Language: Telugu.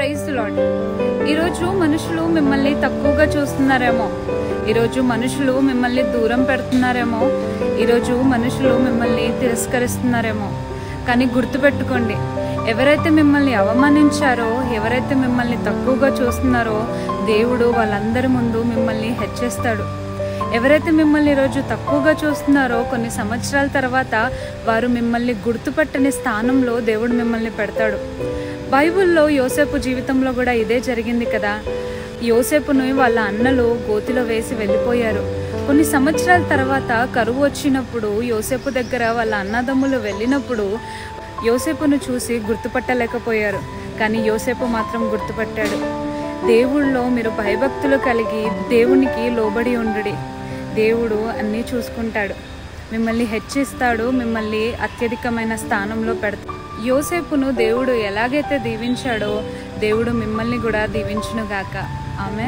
ప్రైజ్ లాడ్ ఈరోజు మనుషులు మిమ్మల్ని తక్కువగా చూస్తున్నారేమో. ఈరోజు మనుషులు మిమ్మల్ని దూరం పెడుతున్నారేమో. ఈరోజు మనుషులు మిమ్మల్ని తిరస్కరిస్తున్నారేమో. కానీ గుర్తుపెట్టుకోండి ఎవరైతే మిమ్మల్ని అవమానించారో ఎవరైతే మిమ్మల్ని తక్కువగా చూస్తున్నారో దేవుడు వాళ్ళందరి ముందు మిమ్మల్ని హెచ్చిస్తాడు. ఎవరైతే మిమ్మల్ని ఈరోజు తక్కువగా చూస్తున్నారో కొన్ని సంవత్సరాల తర్వాత వారు మిమ్మల్ని గుర్తుపట్టని స్థానంలో దేవుడు మిమ్మల్ని పెడతాడు. బైబిల్లో యోసేపు జీవితంలో కూడా ఇదే జరిగింది కదా. యోసేపును వాళ్ళ అన్నలు గోతిలో వేసి వెళ్ళిపోయారు. కొన్ని సంవత్సరాల తర్వాత కరువు వచ్చినప్పుడు యోసేపు దగ్గర వాళ్ళ అన్నదమ్ములు వెళ్ళినప్పుడు యోసేపును చూసి గుర్తుపట్టలేకపోయారు. కానీ యోసేపు మాత్రం గుర్తుపట్టాడు. దేవుళ్ళో మీరు భయభక్తులు కలిగి దేవునికి లోబడి ఉండుడి. దేవుడు అన్నీ చూసుకుంటాడు. మిమ్మల్ని హెచ్చిస్తాడు మిమ్మల్ని అత్యధికమైన స్థానంలో పెడతాడు. యోసేపును దేవుడు ఎలాగైతే దీవించాడో దేవుడు మిమ్మల్ని కూడా దీవించునుగాక. ఆమె